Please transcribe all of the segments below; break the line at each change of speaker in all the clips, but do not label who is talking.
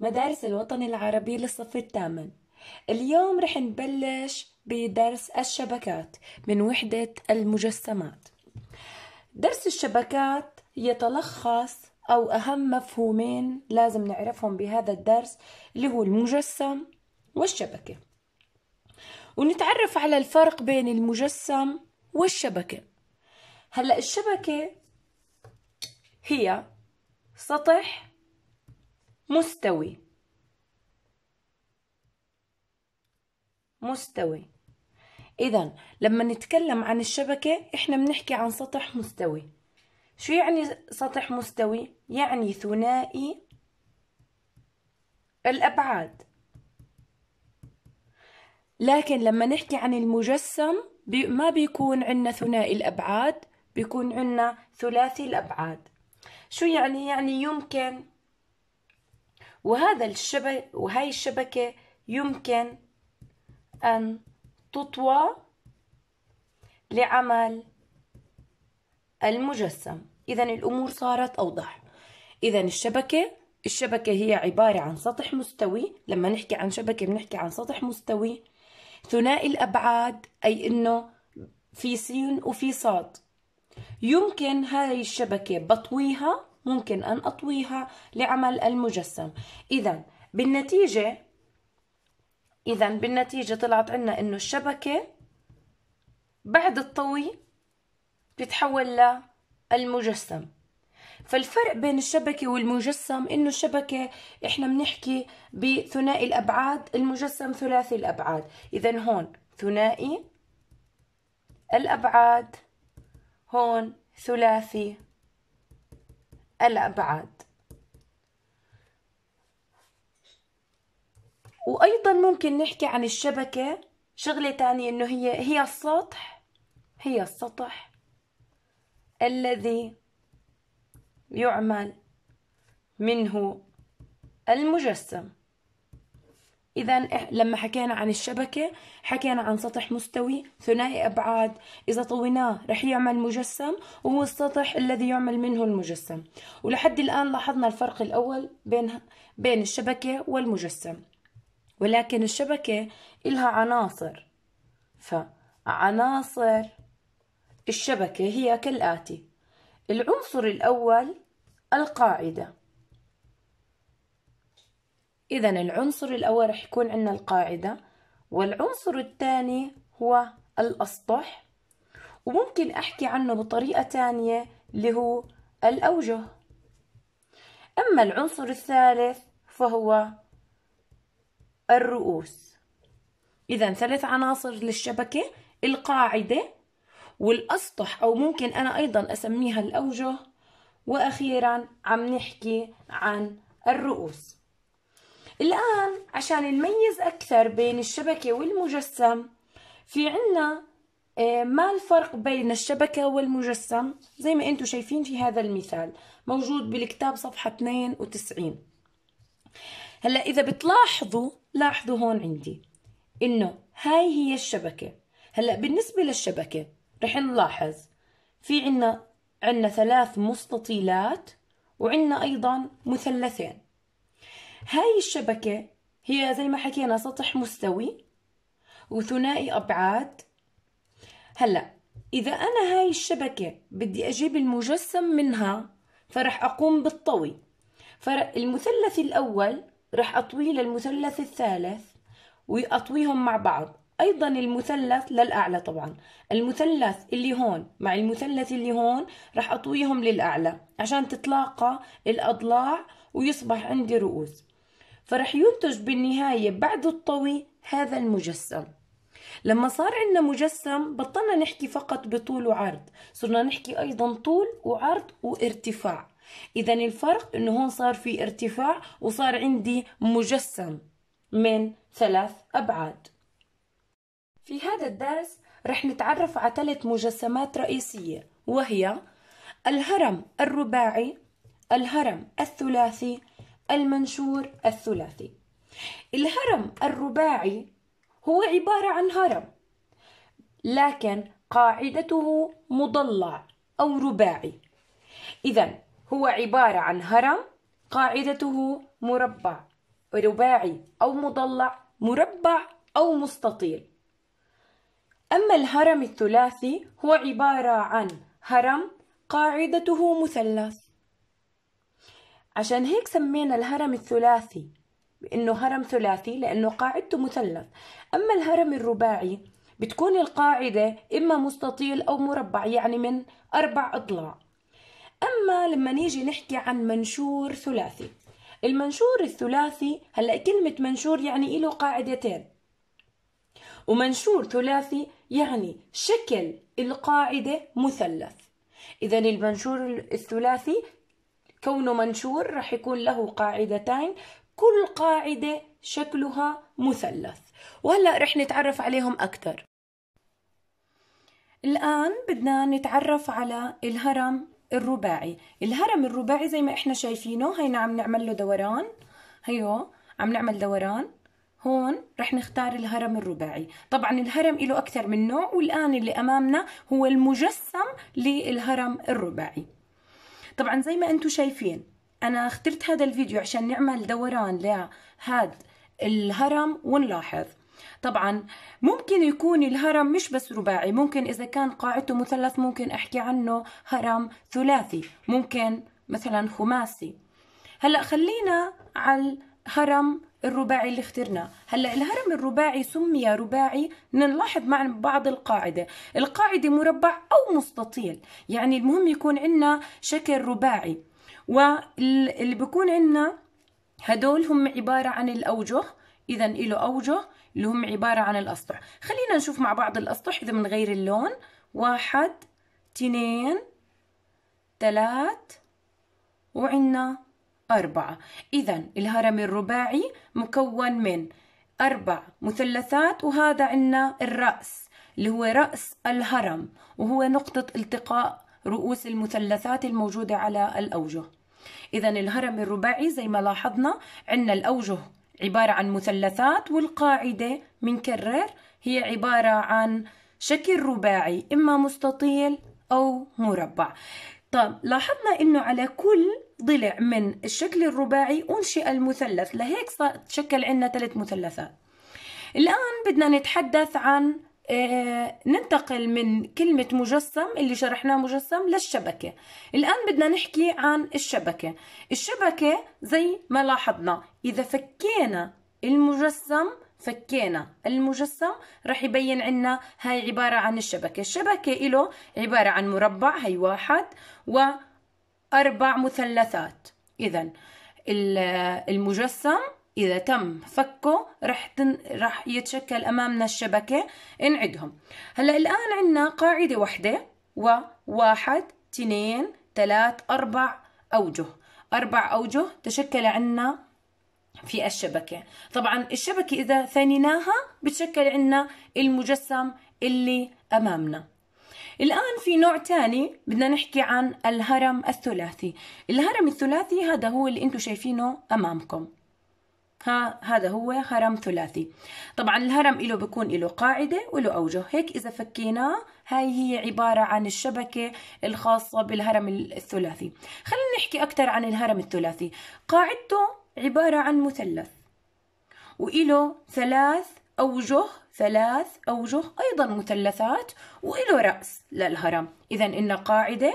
مدارس الوطن العربي للصف الثامن. اليوم رح نبلش بدرس الشبكات من وحدة المجسمات. درس الشبكات يتلخص أو أهم مفهومين لازم نعرفهم بهذا الدرس اللي هو المجسم والشبكة. ونتعرف على الفرق بين المجسم والشبكة. هلأ الشبكة هي سطح مستوي. مستوي. إذا لما نتكلم عن الشبكة إحنا بنحكي عن سطح مستوي. شو يعني سطح مستوي؟ يعني ثنائي الأبعاد. لكن لما نحكي عن المجسم بي ما بيكون عندنا ثنائي الأبعاد بيكون عندنا ثلاثي الأبعاد. شو يعني؟ يعني يمكن وهذا الشبك وهاي الشبكة يمكن أن تطوى لعمل المجسم. إذا الأمور صارت أوضح. إذا الشبكة الشبكة هي عبارة عن سطح مستوي. لما نحكي عن شبكة بنحكي عن سطح مستوي. ثنائي الأبعاد أي إنه في سين وفي صاد. يمكن هاي الشبكة بطويها ممكن أن أطويها لعمل المجسم. إذا بالنتيجة إذا بالنتيجة طلعت عنا إنه الشبكة بعد الطوي بتتحول للمجسم. فالفرق بين الشبكة والمجسم إنه الشبكة إحنا بنحكي بثنائي الأبعاد المجسم ثلاثي الأبعاد. إذا هون ثنائي الأبعاد هون ثلاثي الأبعاد. وأيضا ممكن نحكي عن الشبكة شغلة تانية إنه هي هي السطح هي السطح الذي يعمل منه المجسم. إذا لما حكينا عن الشبكة حكينا عن سطح مستوي ثنائي أبعاد. إذا طويناه رح يعمل مجسم وهو السطح الذي يعمل منه المجسم. ولحد الآن لاحظنا الفرق الأول بين بين الشبكة والمجسم. ولكن الشبكة إلها عناصر. فعناصر الشبكة هي كالآتي. العنصر الأول القاعدة. إذا العنصر الأول رح يكون عندنا القاعدة والعنصر الثاني هو الأسطح. وممكن أحكي عنه بطريقة تانية اللي هو الأوجه. أما العنصر الثالث فهو الرؤوس. إذا ثلاث عناصر للشبكة القاعدة والأسطح أو ممكن أنا أيضا أسميها الأوجه. وأخيرا عم نحكي عن الرؤوس. الآن عشان نميز أكثر بين الشبكة والمجسم في عنا آه، ما الفرق بين الشبكة والمجسم؟ زي ما أنتم شايفين في هذا المثال موجود بالكتاب صفحة 92 هلا إذا بتلاحظوا لاحظوا هون عندي إنه هاي هي الشبكة. هلا بالنسبة للشبكة رح نلاحظ في عنا عنا ثلاث مستطيلات وعنا أيضا مثلثين. هاي الشبكة هي زي ما حكينا سطح مستوي وثنائي أبعاد. هلا إذا أنا هاي الشبكة بدي أجيب المجسم منها فرح أقوم بالطوي. فالمثلث الأول رح أطويه للمثلث الثالث وأطويهم مع بعض. أيضا المثلث للأعلى طبعا. المثلث اللي هون مع المثلث اللي هون رح أطويهم للأعلى عشان تتلاقى الأضلاع ويصبح عندي رؤوس. فرح ينتج بالنهاية بعد الطوي هذا المجسم. لما صار عندنا مجسم بطلنا نحكي فقط بطول وعرض صرنا نحكي أيضا طول وعرض وارتفاع. إذا الفرق إنه هون صار في ارتفاع وصار عندي مجسم من ثلاث أبعاد. في هذا الدرس رح نتعرف على ثلاث مجسمات رئيسية وهي الهرم الرباعي الهرم الثلاثي المنشور الثلاثي. الهرم الرباعي هو عبارة عن هرم لكن قاعدته مضلع أو رباعي. إذا هو عبارة عن هرم قاعدته مربع رباعي أو مضلع مربع أو مستطيل. أما الهرم الثلاثي هو عبارة عن هرم قاعدته مثلث. عشان هيك سمينا الهرم الثلاثي بأنه هرم ثلاثي لأنه قاعدته مثلث. أما الهرم الرباعي بتكون القاعدة إما مستطيل أو مربع يعني من أربع أضلاع. أما لما نيجي نحكي عن منشور ثلاثي المنشور الثلاثي هلأ كلمة منشور يعني له قاعدتين. ومنشور ثلاثي يعني شكل القاعدة مثلث. إذا المنشور الثلاثي كونه منشور رح يكون له قاعدتين كل قاعدة شكلها مثلث. وهلأ رح نتعرف عليهم أكثر الآن بدنا نتعرف على الهرم الرباعي. الهرم الرباعي زي ما إحنا شايفينه هينا عم نعمل له دوران. هيو عم نعمل دوران. هون رح نختار الهرم الرباعي. طبعا الهرم له أكثر من نوع والآن اللي أمامنا هو المجسم للهرم الرباعي. طبعا زي ما أنتم شايفين أنا اخترت هذا الفيديو عشان نعمل دوران لهذا الهرم ونلاحظ. طبعا ممكن يكون الهرم مش بس رباعي ممكن إذا كان قاعدته مثلث ممكن أحكي عنه هرم ثلاثي ممكن مثلا خماسي. هلأ خلينا على الهرم الرباعي اللي اخترناه. هلا الهرم الرباعي سمي رباعي نلاحظ مع بعض القاعدة. القاعدة مربع أو مستطيل. يعني المهم يكون عندنا شكل رباعي. واللي بيكون عندنا هدول هم عبارة عن الأوجه. إذا له أوجه اللي هم عبارة عن الأسطح. خلينا نشوف مع بعض الأسطح إذا من غير اللون. واحد اثنين ثلاث وعنا أربعة. إذا الهرم الرباعي مكون من أربع مثلثات وهذا عنا الرأس اللي هو رأس الهرم وهو نقطة التقاء رؤوس المثلثات الموجودة على الأوجه. إذا الهرم الرباعي زي ما لاحظنا عنا الأوجه عبارة عن مثلثات والقاعدة منكرر هي عبارة عن شكل رباعي إما مستطيل أو مربع. طب لاحظنا إنه على كل ضلع من الشكل الرباعي أنشئ المثلث. لهيك تشكل عندنا ثلاث مثلثات. الآن بدنا نتحدث عن آه ننتقل من كلمة مجسم اللي شرحناه مجسم للشبكة. الآن بدنا نحكي عن الشبكة. الشبكة زي ما لاحظنا إذا فكينا المجسم فكينا المجسم رح يبين عنا هاي عبارة عن الشبكة. الشبكة له عبارة عن مربع هي واحد وأربع مثلثات. إذا المجسم إذا تم فكه رح تن... رح يتشكل أمامنا الشبكة نعدهم. هلأ الآن عندنا قاعدة واحدة وواحد اثنين ثلاث أربع أوجه. أربع أوجه تشكل عنا في الشبكة. طبعا الشبكة إذا ثنيناها بتشكل عنا المجسم اللي أمامنا. الآن في نوع تاني بدنا نحكي عن الهرم الثلاثي. الهرم الثلاثي هذا هو اللي أنتم شايفينه أمامكم. ها هذا هو هرم ثلاثي. طبعا الهرم له بيكون له قاعدة وله أوجه. هيك إذا فكيناه هاي هي عبارة عن الشبكة الخاصة بالهرم الثلاثي. خلينا نحكي أكثر عن الهرم الثلاثي. قاعدته عبارة عن مثلث. وإله ثلاث أوجه ثلاث أوجه أيضا مثلثات وإله رأس للهرم. إذا إن قاعدة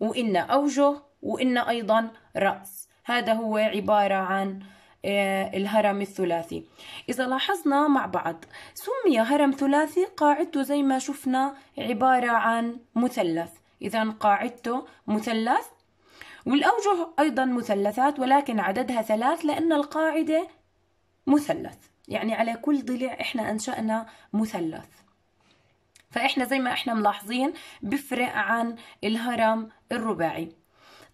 وإن أوجه وإن أيضا رأس. هذا هو عبارة عن آه، الهرم الثلاثي. إذا لاحظنا مع بعض سمي هرم ثلاثي قاعدته زي ما شفنا عبارة عن مثلث. إذا قاعدته مثلث والأوجه أيضا مثلثات ولكن عددها ثلاث لأن القاعدة مثلث. يعني على كل ضلع إحنا أنشأنا مثلث. فإحنا زي ما إحنا ملاحظين بفرق عن الهرم الرباعي.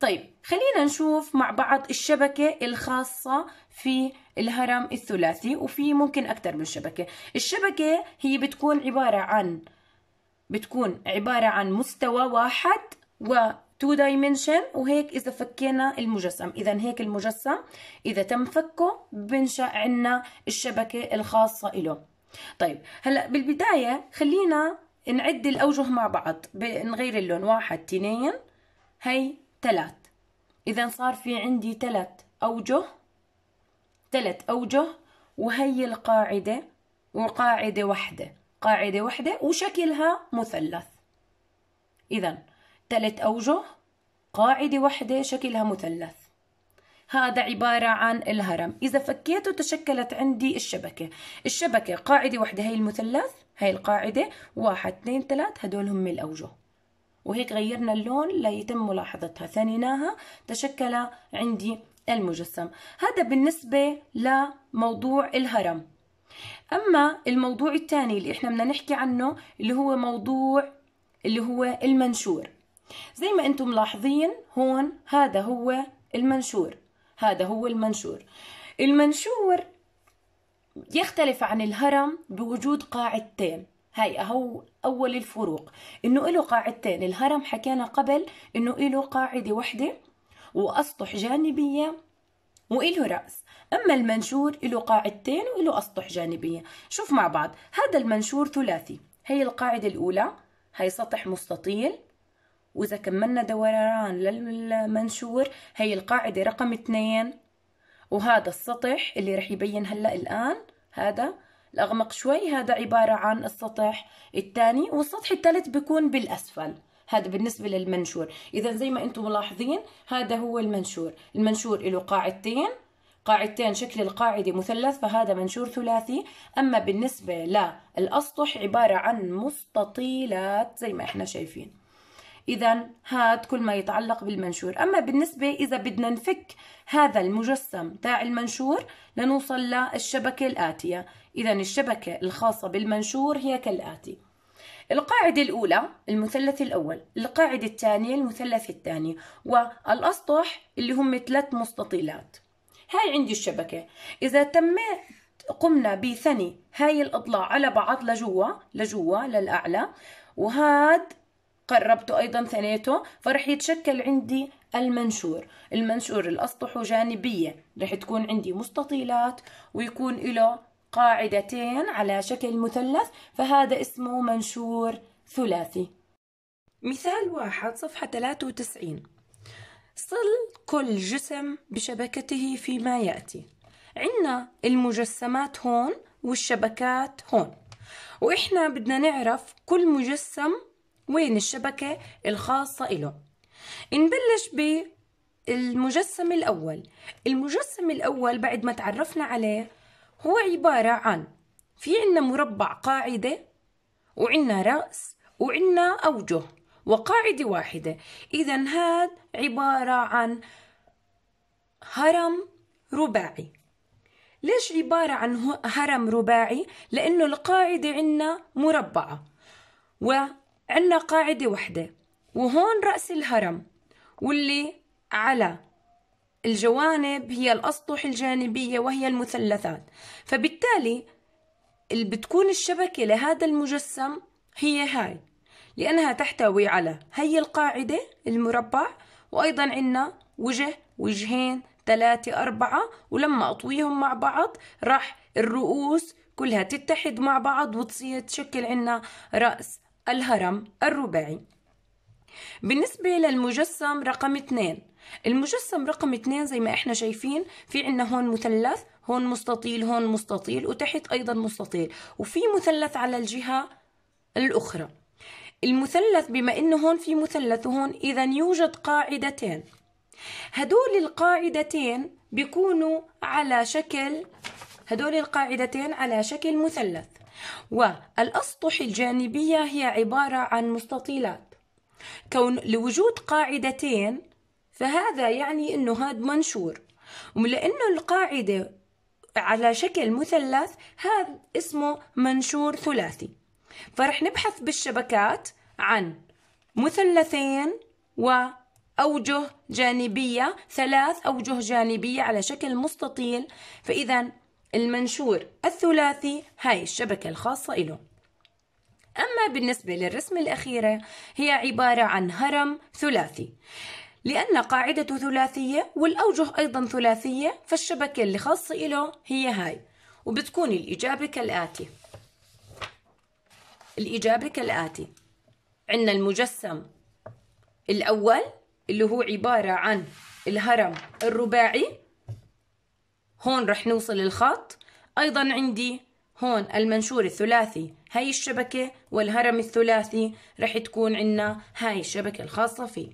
طيب خلينا نشوف مع بعض الشبكة الخاصة في الهرم الثلاثي وفي ممكن أكثر من شبكة. الشبكة هي بتكون عبارة عن بتكون عبارة عن مستوى واحد و 2 دايمنشن وهيك إذا فكينا المجسم. اذا هيك المجسم إذا تم فكه بنشأ عنا الشبكة الخاصة له طيب هلأ بالبداية خلينا نعد الأوجه مع بعض نغير اللون. واحد اثنين هي ثلاث. إذا صار في عندي ثلاث أوجه ثلاث أوجه وهي القاعدة وقاعدة واحدة قاعدة واحدة وشكلها مثلث. إذا ثلاث أوجه قاعدة واحدة شكلها مثلث. هذا عبارة عن الهرم. إذا فكيته تشكلت عندي الشبكة. الشبكة قاعدة واحدة هي المثلث هي القاعدة. واحد اثنين ثلاث هدول هم الأوجه. وهيك غيرنا اللون ليتم ملاحظتها. ثنيناها تشكل عندي المجسم. هذا بالنسبة لموضوع الهرم. أما الموضوع الثاني اللي إحنا بدنا نحكي عنه اللي هو موضوع اللي هو المنشور. زي ما أنتم ملاحظين هون هذا هو المنشور. هذا هو المنشور. المنشور يختلف عن الهرم بوجود قاعدتين. هاي هو أول الفروق. إنه له قاعدتين. الهرم حكينا قبل إنه له قاعدة وحدة وأسطح جانبية وإله رأس. أما المنشور له قاعدتين وله أسطح جانبية. شوف مع بعض. هذا المنشور ثلاثي. هي القاعدة الأولى. هي سطح مستطيل. وإذا كملنا دوران للمنشور هي القاعدة رقم اثنين. وهذا السطح اللي رح يبين هلأ الآن هذا الأغمق شوي هذا عبارة عن السطح الثاني والسطح الثالث بيكون بالأسفل. هذا بالنسبة للمنشور. إذا زي ما أنتم ملاحظين هذا هو المنشور. المنشور له قاعدتين. قاعدتين شكل القاعدة مثلث فهذا منشور ثلاثي. أما بالنسبة للأسطح عبارة عن مستطيلات زي ما إحنا شايفين. إذا هذا كل ما يتعلق بالمنشور. أما بالنسبة إذا بدنا نفك هذا المجسم تاع المنشور لنوصل للشبكة الآتية. إذا الشبكة الخاصة بالمنشور هي كالآتي. القاعدة الأولى المثلث الأول القاعدة الثانية المثلث الثاني والأسطح اللي هم ثلاث مستطيلات. هاي عندي الشبكة. إذا تميت قمنا بثني هاي الأضلاع على بعض لجوا لجوا للأعلى وهاد قربته أيضا ثنيته فرح يتشكل عندي المنشور. المنشور الأسطح جانبية. رح تكون عندي مستطيلات ويكون له قاعدتين على شكل مثلث فهذا اسمه منشور ثلاثي. مثال واحد صفحة 93 صل كل جسم بشبكته فيما يأتي. عندنا المجسمات هون والشبكات هون. وإحنا بدنا نعرف كل مجسم وين الشبكة الخاصة إله. نبلش بالمجسم الأول. المجسم الأول بعد ما تعرفنا عليه هو عبارة عن في عنا مربع قاعدة وعنا رأس وعنا أوجه وقاعدة واحدة. إذا هذا عبارة عن هرم رباعي. ليش عبارة عن هرم رباعي؟ لأنه القاعدة عنا مربعة. وعنا قاعدة واحدة وهون رأس الهرم واللي على الجوانب هي الأسطح الجانبية وهي المثلثات. فبالتالي اللي بتكون الشبكة لهذا المجسم هي هاي لأنها تحتوي على هي القاعدة المربع وأيضا عندنا وجه وجهين ثلاثة أربعة ولما أطويهم مع بعض راح الرؤوس كلها تتحد مع بعض وتصير تشكل عنا رأس الهرم الرباعي. بالنسبة للمجسم رقم اثنين المجسم رقم اثنين زي ما إحنا شايفين في عنا هون مثلث هون مستطيل هون مستطيل وتحت أيضا مستطيل وفي مثلث على الجهة الأخرى. المثلث بما إنه هون في مثلث وهون إذا يوجد قاعدتين. هدول القاعدتين بيكونوا على شكل هدول القاعدتين على شكل مثلث. والأسطح الجانبية هي عبارة عن مستطيلات. كون لوجود قاعدتين فهذا يعني إنه هذا منشور. ولأنه القاعدة على شكل مثلث هذا اسمه منشور ثلاثي. فرح نبحث بالشبكات عن مثلثين وأوجه جانبية ثلاث أوجه جانبية على شكل مستطيل. فإذا المنشور الثلاثي. هاي الشبكة الخاصة له أما بالنسبة للرسمة الأخيرة هي عبارة عن هرم ثلاثي. لأن قاعدته ثلاثية والأوجه أيضا ثلاثية فالشبكة اللي خاصة له هي هاي. وبتكون الإجابة كالآتي. الإجابة كالآتي. عندنا المجسم الأول اللي هو عبارة عن الهرم الرباعي. هون رح نوصل الخط أيضا عندي هون المنشور الثلاثي هاي الشبكة والهرم الثلاثي رح تكون عنا هاي الشبكة الخاصة فيه.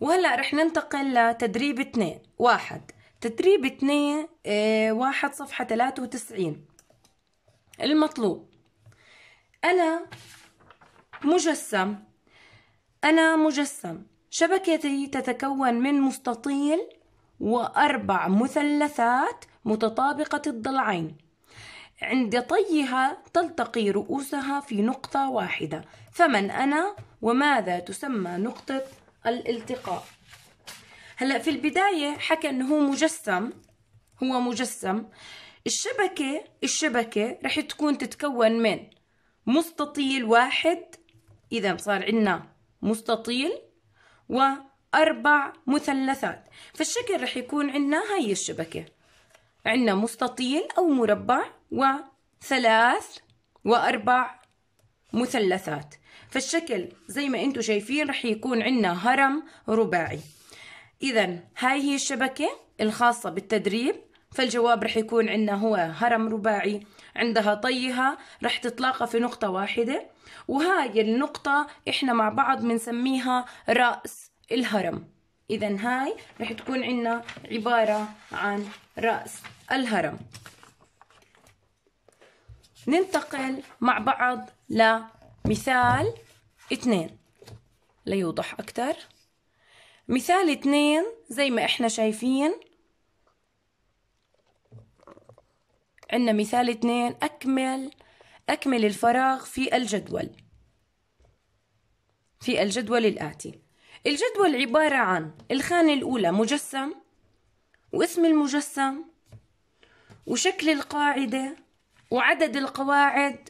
وهلأ رح ننتقل لتدريب اثنين. واحد. تدريب اثنين آه واحد صفحة 93 المطلوب. أنا مجسم. أنا مجسم. شبكتي تتكون من مستطيل وأربع مثلثات متطابقة الضلعين. عند طيها تلتقي رؤوسها في نقطة واحدة. فمن أنا وماذا تسمى نقطة الالتقاء؟ هلا في البداية حكى إنه هو مجسم. هو مجسم. الشبكة الشبكة رح تكون تتكون من مستطيل واحد إذا صار عندنا مستطيل وأربع مثلثات. فالشكل رح يكون عندنا هاي الشبكة. عندنا مستطيل أو مربع وثلاث وأربع مثلثات. فالشكل زي ما أنتم شايفين رح يكون عندنا هرم رباعي. إذا هاي هي الشبكة الخاصة بالتدريب. فالجواب رح يكون عندنا هو هرم رباعي. عندها طيها رح تتلاقى في نقطة واحدة. وهاي النقطة إحنا مع بعض بنسميها رأس. الهرم. إذا هاي رح تكون عندنا عبارة عن رأس الهرم. ننتقل مع بعض لمثال اثنين. ليوضح أكثر. مثال اثنين زي ما إحنا شايفين. عندنا مثال اثنين أكمل أكمل الفراغ في الجدول. في الجدول الآتي. الجدول عبارة عن الخانة الأولى مجسم واسم المجسم وشكل القاعدة وعدد القواعد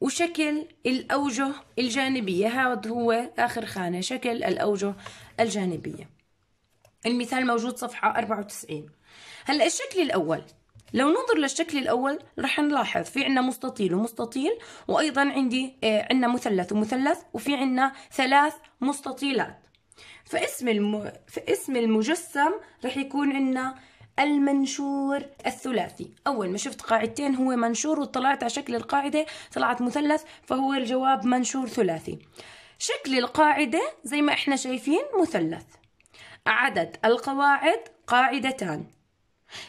وشكل الأوجه الجانبية. هذا هو آخر خانة شكل الأوجه الجانبية. المثال موجود صفحة 94 هلأ الشكل الأول لو ننظر للشكل الأول رح نلاحظ في عنا مستطيل ومستطيل وأيضا عندي آه، عنا مثلث ومثلث وفي عنا ثلاث مستطيلات. فاسم الم... فاسم المجسم رح يكون عنا المنشور الثلاثي. أول ما شفت قاعدتين هو منشور وطلعت على شكل القاعدة طلعت مثلث فهو الجواب منشور ثلاثي. شكل القاعدة زي ما إحنا شايفين مثلث. عدد القواعد قاعدتان.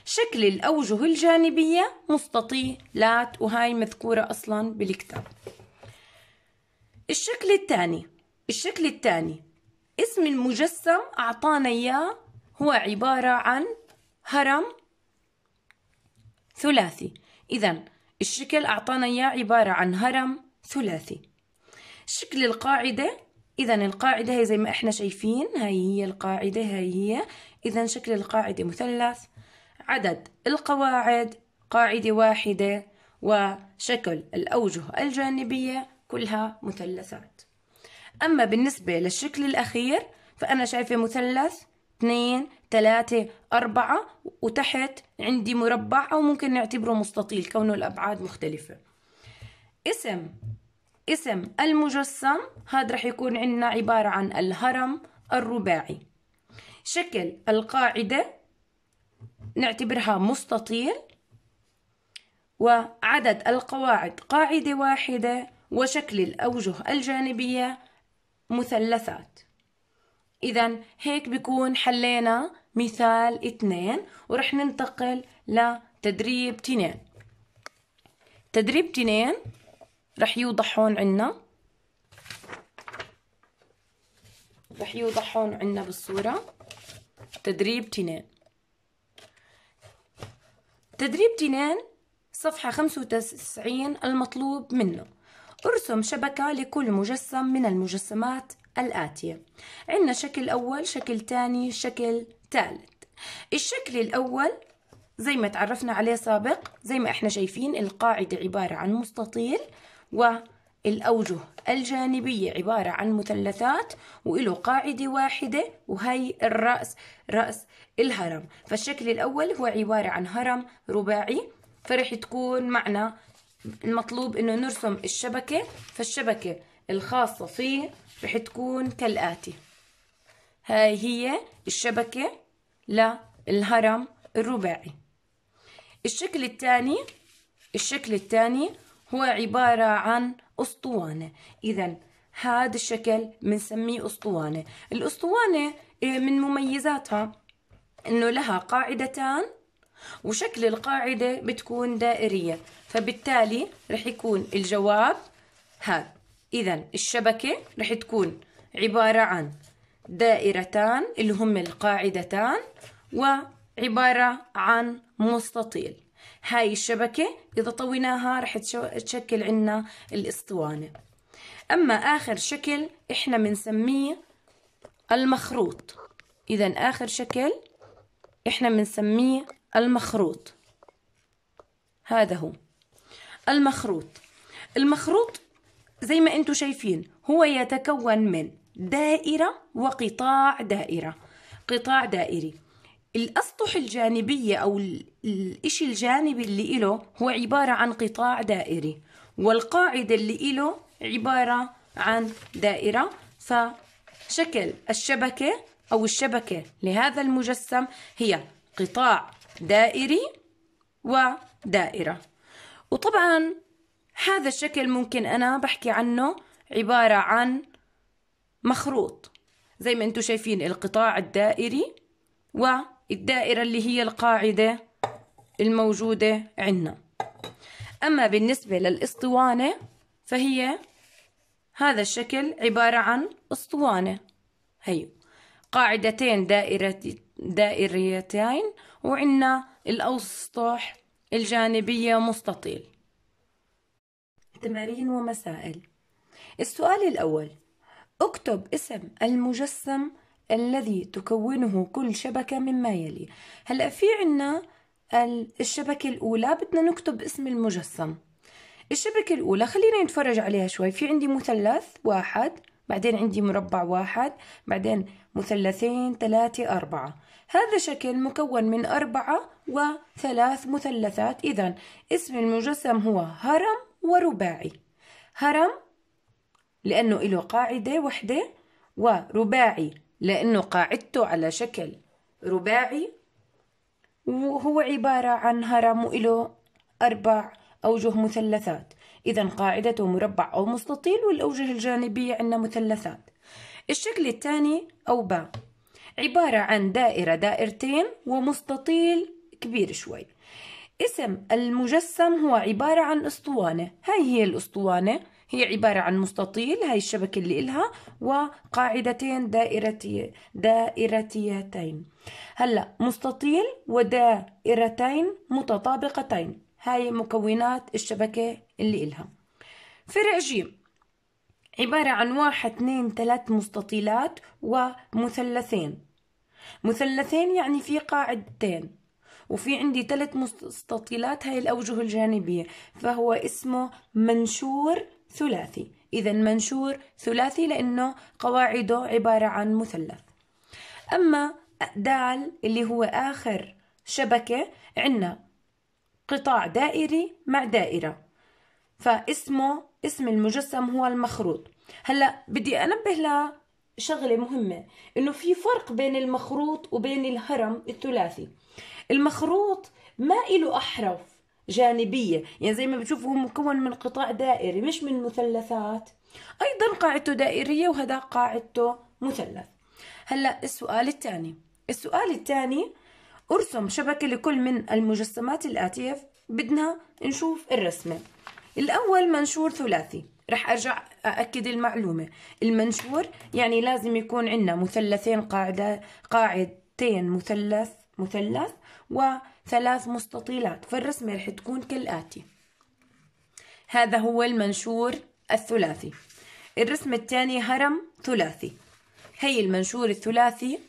شكل الأوجه الجانبية مستطيلات وهاي مذكورة أصلا بالكتاب. الشكل الثاني. الشكل الثاني. اسم المجسم أعطانا إياه هو عبارة عن هرم ثلاثي. إذا الشكل أعطانا إياه عبارة عن هرم ثلاثي. شكل القاعدة إذا القاعدة هي زي ما إحنا شايفين هاي هي القاعدة هاي هي. إذا شكل القاعدة مثلث عدد القواعد قاعدة واحدة وشكل الأوجه الجانبية كلها مثلثات. أما بالنسبة للشكل الأخير فأنا شايفة مثلث اثنين ثلاثة أربعة وتحت عندي مربع أو ممكن نعتبره مستطيل كونه الأبعاد مختلفة. اسم اسم المجسم هذا رح يكون عندنا عبارة عن الهرم الرباعي. شكل القاعدة نعتبرها مستطيل وعدد القواعد قاعدة واحدة وشكل الأوجه الجانبية مثلثات. إذا هيك بيكون حلينا مثال اثنين ورح ننتقل لتدريب تنين. تدريب تنين رح يوضح هون عنا رح يوضح هون عنا بالصورة. تدريب تنين. تدريب تنين صفحة 95 المطلوب منه. أرسم شبكة لكل مجسم من المجسمات الآتية. عندنا شكل أول شكل تاني شكل ثالث. الشكل الأول زي ما تعرفنا عليه سابق زي ما إحنا شايفين القاعدة عبارة عن مستطيل والأوجه الجانبية عبارة عن مثلثات وإله قاعدة واحدة وهي الرأس رأس الهرم. فالشكل الأول هو عبارة عن هرم رباعي فرح تكون معنا المطلوب إنه نرسم الشبكة فالشبكة الخاصة فيه رح تكون كالآتي. هاي هي الشبكة للهرم الرباعي. الشكل الثاني الشكل الثاني هو عبارة عن أسطوانة. إذا هذا الشكل بنسميه أسطوانة. الأسطوانة إيه، من مميزاتها إنه لها قاعدتان وشكل القاعدة بتكون دائرية فبالتالي رح يكون الجواب هذا إذا الشبكة رح تكون عبارة عن دائرتان اللي هم القاعدتان وعبارة عن مستطيل. هاي الشبكة إذا طويناها رح تشكل عنا الإسطوانة. أما آخر شكل إحنا بنسميه المخروط. إذا آخر شكل إحنا بنسميه المخروط. هذا هو. المخروط. المخروط زي ما أنتم شايفين هو يتكون من دائرة وقطاع دائرة. قطاع دائري. الأسطح الجانبية أو الإشي الجانبي اللي إله هو عبارة عن قطاع دائري. والقاعدة اللي إله عبارة عن دائرة. فشكل الشبكة أو الشبكة لهذا المجسم هي قطاع دائري ودائرة. وطبعا هذا الشكل ممكن أنا بحكي عنه عبارة عن مخروط زي ما أنتم شايفين القطاع الدائري والدائرة اللي هي القاعدة الموجودة عندنا. أما بالنسبة للإسطوانة فهي هذا الشكل عبارة عن أسطوانة. هي قاعدتين دائرة دائريتين وعندنا الأسطح الجانبية مستطيل. تمارين ومسائل. السؤال الأول اكتب اسم المجسم الذي تكونه كل شبكة مما يلي. هلأ في عنا الشبكة الأولى بدنا نكتب اسم المجسم. الشبكة الأولى خلينا نتفرج عليها شوي. في عندي مثلث واحد بعدين عندي مربع واحد بعدين مثلثين ثلاثة أربعة. هذا شكل مكون من أربعة وثلاث مثلثات. إذا اسم المجسم هو هرم ورباعي. هرم لأنه له قاعدة وحدة ورباعي لأنه قاعدته على شكل رباعي. وهو عبارة عن هرم وله أربع أوجه مثلثات. إذا قاعدته مربع أو مستطيل والأوجه الجانبية عندنا مثلثات. الشكل الثاني أو باء عبارة عن دائرة دائرتين ومستطيل كبير شوي. اسم المجسم هو عبارة عن أسطوانة. هاي هي الأسطوانة. هي عبارة عن مستطيل. هاي الشبكة اللي إلها. وقاعدتين دائرتي دائرتيتين. هلأ مستطيل ودائرتين متطابقتين. هاي مكونات الشبكة اللي إلها. فرع جيم عبارة عن واحد اثنين ثلاث مستطيلات ومثلثين. مثلثين يعني في قاعدتين وفي عندي ثلاث مستطيلات هاي الأوجه الجانبية فهو اسمه منشور ثلاثي. إذا منشور ثلاثي لأنه قواعده عبارة عن مثلث. أما دال اللي هو آخر شبكة عندنا قطاع دائري مع دائرة. فاسمه اسم المجسم هو المخروط. هلا بدي أنبه لشغلة مهمة إنه في فرق بين المخروط وبين الهرم الثلاثي. المخروط ما له أحرف جانبية يعني زي ما بتشوفوا هو مكون من قطاع دائري مش من مثلثات. أيضا قاعدته دائرية وهذا قاعدته مثلث. هلا السؤال الثاني. السؤال الثاني أرسم شبكة لكل من المجسمات الاتيه بدنا نشوف الرسمة. الأول منشور ثلاثي. رح أرجع أأكد المعلومة. المنشور يعني لازم يكون عندنا مثلثين قاعدة قاعدتين مثلث مثلث وثلاث مستطيلات فالرسمة رح تكون كالآتي. هذا هو المنشور الثلاثي. الرسم الثاني هرم ثلاثي. هي المنشور الثلاثي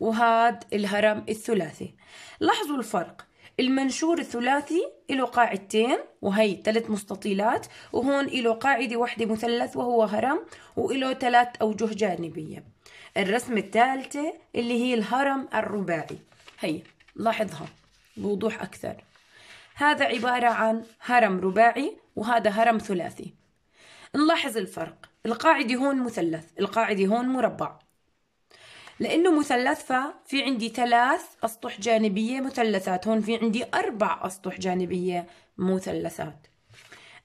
وهذا الهرم الثلاثي. لاحظوا الفرق. المنشور الثلاثي له قاعدتين وهي ثلاث مستطيلات وهون له قاعدة واحدة مثلث وهو هرم وله ثلاث أوجه جانبية. الرسمة الثالثة اللي هي الهرم الرباعي. هي لاحظها بوضوح أكثر. هذا عبارة عن هرم رباعي وهذا هرم ثلاثي. نلاحظ الفرق. القاعدة هون مثلث القاعدة هون مربع. لأنه مثلث ففي عندي ثلاث أسطح جانبية مثلثات هون في عندي أربع أسطح جانبية مثلثات.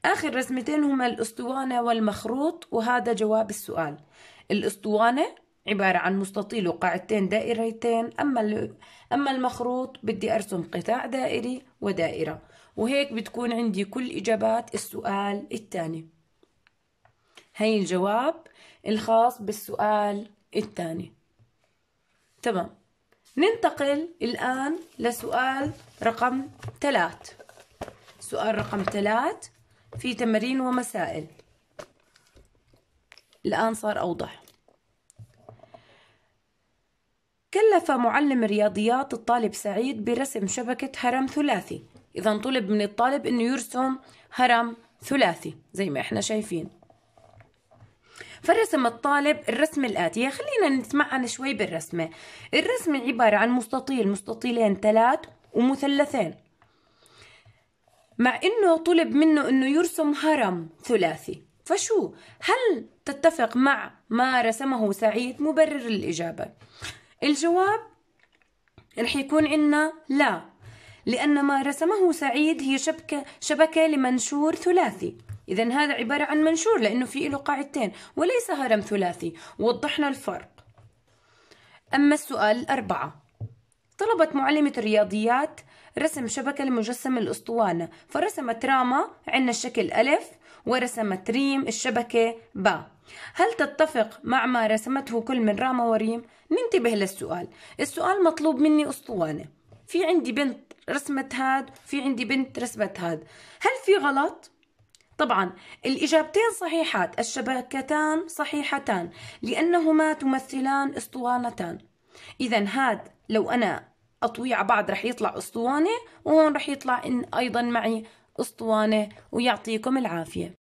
آخر رسمتين هما الأسطوانة والمخروط وهذا جواب السؤال. الأسطوانة عبارة عن مستطيل وقاعدتين دائريتين أما أما المخروط بدي أرسم قطاع دائري ودائرة. وهيك بتكون عندي كل إجابات السؤال الثاني. هي الجواب الخاص بالسؤال الثاني. تمام. ننتقل الآن لسؤال رقم ثلاث. سؤال رقم ثلاث في تمارين ومسائل. الآن صار أوضح. كلف معلم الرياضيات الطالب سعيد برسم شبكة هرم ثلاثي. إذا طلب من الطالب أنه يرسم هرم ثلاثي زي ما إحنا شايفين. فرسم الطالب الرسم الآتية. خلينا نتمعن شوي بالرسمة. الرسمة عبارة عن مستطيل مستطيلين ثلاث ومثلثين. مع إنه طلب منه إنه يرسم هرم ثلاثي. فشو؟ هل تتفق مع ما رسمه سعيد؟ مبرر الإجابة الجواب رح يكون عندنا لا. لأن ما رسمه سعيد هي شبكة, شبكة لمنشور ثلاثي. إذا هذا عبارة عن منشور لأنه في له قاعدتين وليس هرم ثلاثي. وضحنا الفرق. أما السؤال الأربعة. طلبت معلمة الرياضيات رسم شبكة لمجسم الأسطوانة فرسمت راما عندنا الشكل ألف ورسمت ريم الشبكة با. هل تتفق مع ما رسمته كل من راما وريم؟ ننتبه للسؤال. السؤال مطلوب مني أسطوانة. في عندي بنت رسمت هاد في عندي بنت رسمت هاد. هل في غلط؟ طبعا الإجابتين صحيحات الشبكتان صحيحتان لأنهما تمثلان أسطوانتان. إذا هاد لو أنا أطويه على بعض رح يطلع أسطوانة وهون رح يطلع إن أيضا معي أسطوانة ويعطيكم العافية.